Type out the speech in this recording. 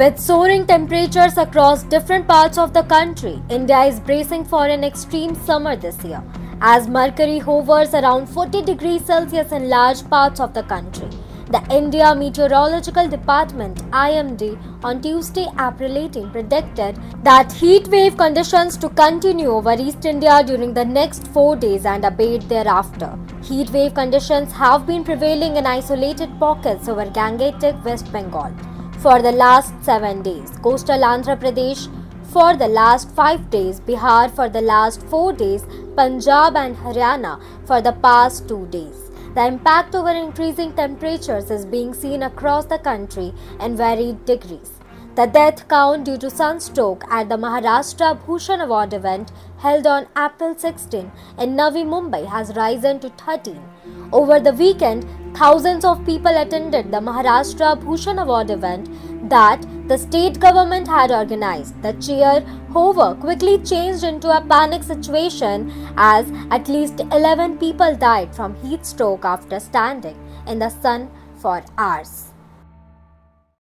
With soaring temperatures across different parts of the country, India is bracing for an extreme summer this year as mercury hovers around 40 degrees Celsius in large parts of the country. The India Meteorological Department IMD on Tuesday, April 18 predicted that heat wave conditions to continue over East India during the next 4 days and abate thereafter. Heat wave conditions have been prevailing in isolated pockets over Gangetic West Bengal for the last 7 days. Coastal Andhra Pradesh for the last 5 days, Bihar for the last 4 days, Punjab and Haryana for the past 2 days. The impact over increasing temperatures is being seen across the country in varied degrees. The death count due to sunstroke at the Maharashtra Bhushan Award event held on April 16 in Navi Mumbai has risen to 13. Over the weekend, thousands of people attended the Maharashtra Bhushan Award event that the state government had organized. The cheer, however, quickly changed into a panic situation as at least 11 people died from heat stroke after standing in the sun for hours.